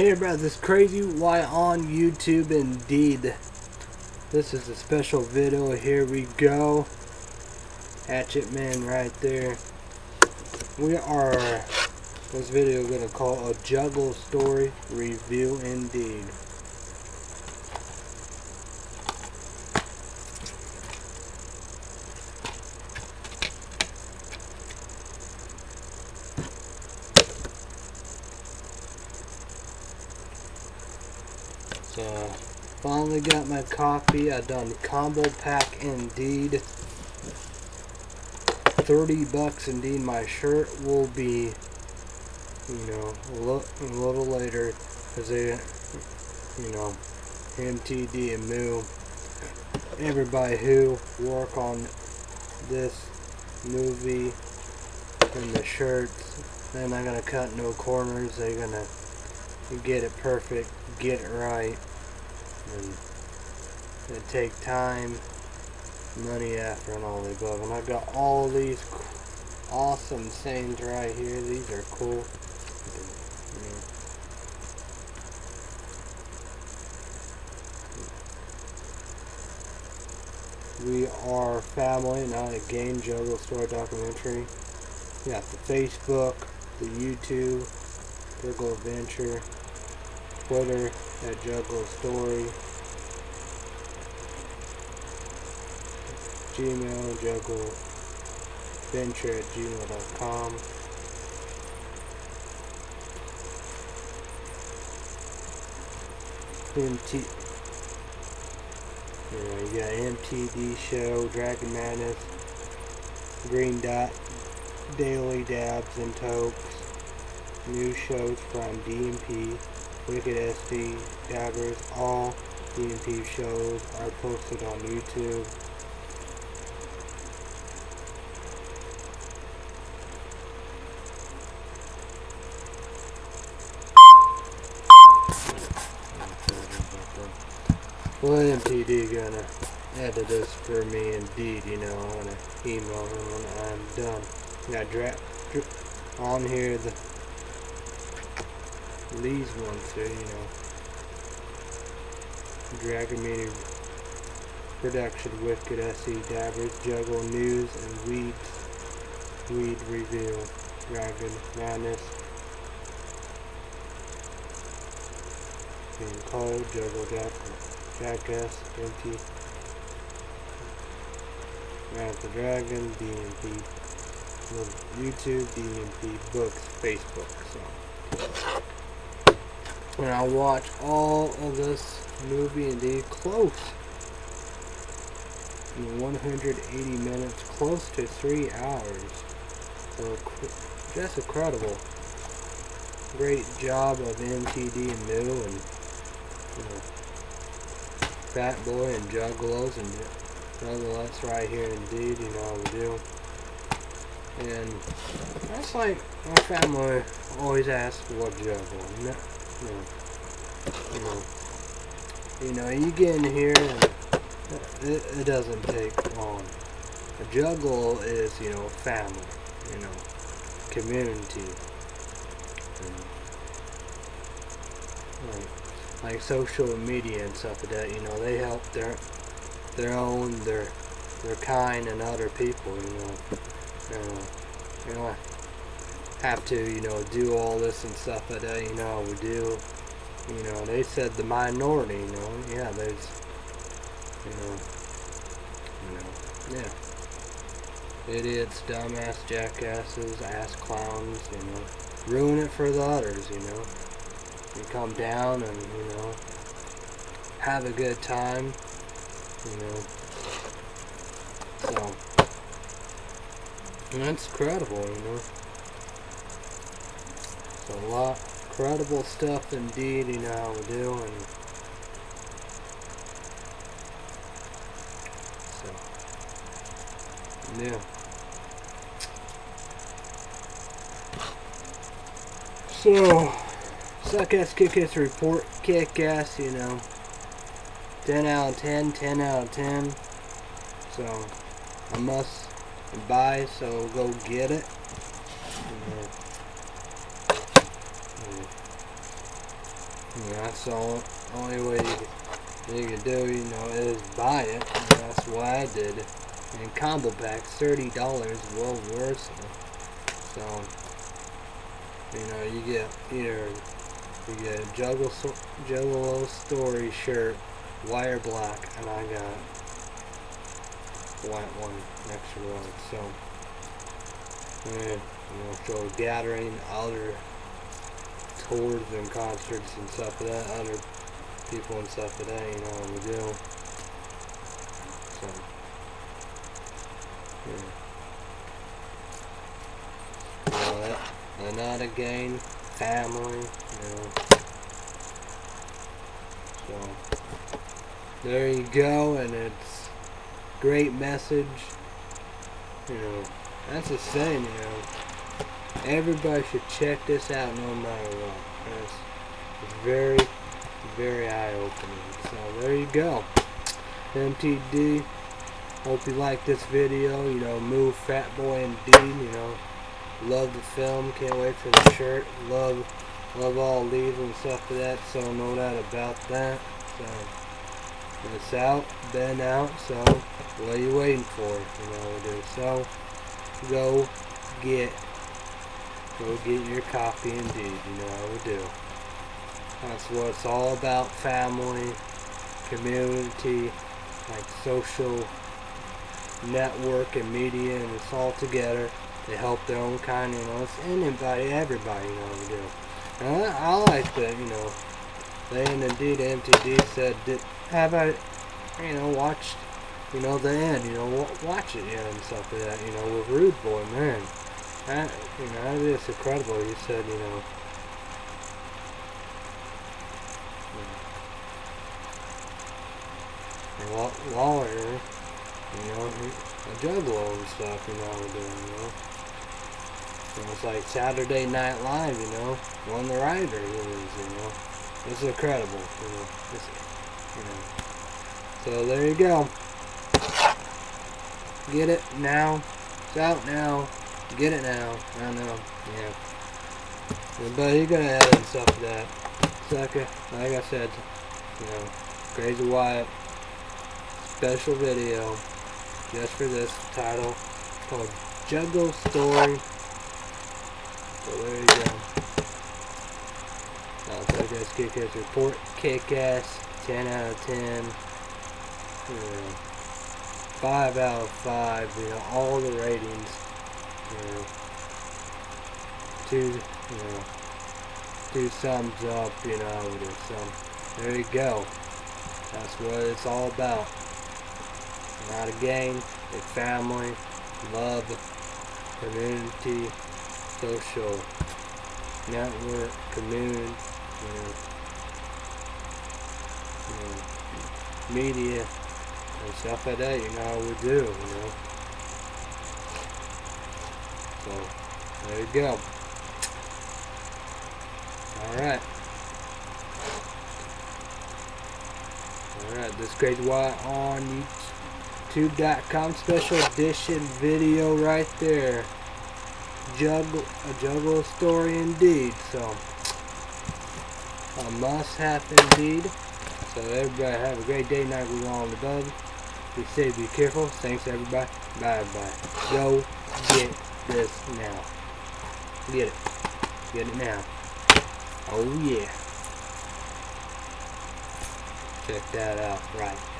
Hey everybody, this is Crazy Wyatt on YouTube indeed. This is a special video. Here we go. Hatchet Man right there. We are this video gonna call a Juggalo Story review indeed. So, finally got my coffee. I done combo pack indeed. 30 bucks indeed. My shirt will be, you know, a little, a little later because they, you know, MTD and Moo, everybody who work on this movie and the shirts, they're not going to cut no corners. They're going to get it perfect, get it right, and it take time, money, effort, and all the above. And I've got all these awesome sayings right here. These are cool. We are family, not a game Juggalo Story documentary. We got the Facebook, the YouTube, Juggle Adventure, Twitter at Juggalo Story, Gmail, Juggle venture at gmail.com. MT yeah, you got MTD Show, Dragon Madness, Green Dot, Daily Dabs and Tokes, new shows from DMP, Wicked SD, Dabbers, all DMP shows are posted on YouTube. Well, MTD gonna edit this for me indeed, you know, on an email when I'm done. Got dra on here the these ones here, you know. Dragon Media Production, Wicked SE Dabbers, Juggalo News, and Weed Weed Review, Dragon Madness, Being Cold, Juggle Jack, Jackass, Empty, Mount the Dragon, DMP, YouTube, DMP, Books, Facebook, so. And I watch all of this movie indeed close. In 180 minutes, close to three hours. So just incredible. Great job of MTD and Moo and you know, Fat Boy and Juggalos and Juggalos right here indeed, you know we do. And that's like my family always asks what juggalo. You know, you know, you get in here and it, it doesn't take long. A juggalo is, you know, family, you know, community. And, Like, like social media and stuff like that, you know, they help their their own, their their kind and other people, you know. Know, uh, you know have to, you know, do all this and stuff that, uh, you know, we do. You know, they said the minority, you know, yeah, there's, you know, you know, yeah. Idiots, dumbass, jackasses, ass clowns, you know, ruin it for the others, you know. You come down and, you know, have a good time, you know. So, that's incredible, you know a lot credible stuff indeed, you know how we do, and so, yeah. So, suck ass, kick ass report, kick ass, you know, 10 out of 10, 10 out of 10, so, I must buy, so go get it. Yeah, that's the only way you, you can do, you know, is buy it. That's what I did. And combo packs, $30, well worth it. So, you know, you get either you get a Juggle, Juggalo Story shirt, wire black, and I got white one, extra one. So, and, you know, so gathering other tours and concerts and stuff like that, other people and stuff like that, you know, we do. So, yeah. You know, that, another game, family, you know. So, there you go, and it's great message. You know, that's the saying, you know. Everybody should check this out no matter what. It's, very, very eye-opening. So there you go. MTD. Hope you like this video. You know, move Fat Boy indeed. You know, love the film. Can't wait for the shirt. Love, love all leaves and stuff like that. So no doubt about that. So. It's out, been out, so what are you waiting for? You know. So go get go get your copy indeed, you know how we do. That's what it's all about, family, community, like social network and media and it's all together. They help their own kind, you know, it's anybody, everybody, you know what we do. And I, I like that, you know, they and indeed MTD said that have I, you know, watched, you know, the end, you know, watch it, yeah, and stuff like that, you know, with Rude Boy, man. That, you know, that is incredible. You said, you know, Lawler, you know, a juggalo and stuff, you know, doing, you know. Know, it's like Saturday Night Live, you know, one the writer is, you know. It's incredible, you know. It's, you know. So there you go. Get it now. It's out now. Get it now. I know. Yeah. But you add in stuff to that. Sucker, like I said, you know, Crazy Wyatt special video just for this title called Juggalo Story. So there you go. Tell you guys kick-ass report. Kick-ass. 10 out of 10. Yeah. 5 out of 5. You know, all the ratings. You know, two, you know, two thumbs up, you know, with it. So, there you go. That's what it's all about. Not a game, a family, love, community, social network, commune, you know, media and stuff like that, you know we do, you know. So, there you go. Alright. Alright, this Crazy Wyatt on YouTube.com special edition video right there. Juggle, a Juggalo Story indeed, so a must have indeed. So everybody have a great day, night, we on the bug. Be safe, be careful. Thanks everybody. Bye bye. Go get this now. Get it. Get it now. Oh yeah. Check that out. Right.